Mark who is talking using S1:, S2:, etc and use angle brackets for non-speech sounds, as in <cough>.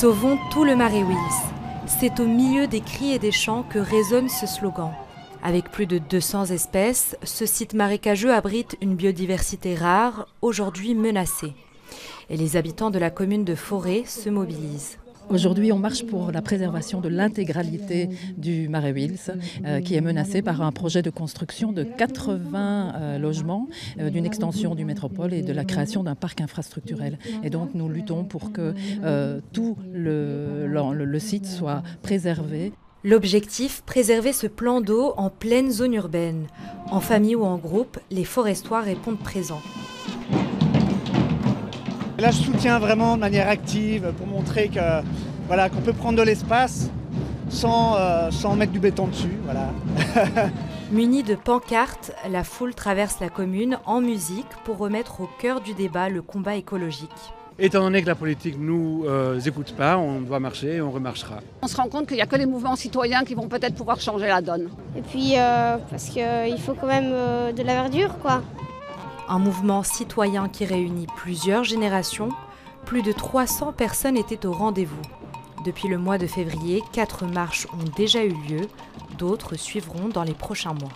S1: Sauvons tout le Marais. C'est au milieu des cris et des chants que résonne ce slogan. Avec plus de 200 espèces, ce site marécageux abrite une biodiversité rare, aujourd'hui menacée. Et les habitants de la commune de Forêt se mobilisent.
S2: Aujourd'hui, on marche pour la préservation de l'intégralité du Marais Wills, euh, qui est menacé par un projet de construction de 80 euh, logements, euh, d'une extension du métropole et de la création d'un parc infrastructurel. Et donc, nous luttons pour que tout le, site soit préservé.
S1: L'objectif, préserver ce plan d'eau en pleine zone urbaine. En famille ou en groupe, les forestois répondent présents.
S3: Là, je soutiens vraiment de manière active pour montrer que voilà qu'on peut prendre de l'espace sans, euh, sans mettre du béton dessus. Voilà. <laughs>
S1: Muni de pancartes, la foule traverse la commune en musique pour remettre au cœur du débat le combat écologique.
S4: Étant donné que la politique ne nous euh, écoute pas, on doit marcher et on remarchera.
S5: On se rend compte qu'il n'y a que les mouvements citoyens qui vont peut-être pouvoir changer la donne.
S6: Et puis, euh, parce qu'il faut quand même euh, de la verdure, quoi.
S1: Un mouvement citoyen qui réunit plusieurs générations. Plus de 300 personnes étaient au rendez-vous. Depuis le mois de février, quatre marches ont déjà eu lieu, d'autres suivront dans les prochains mois.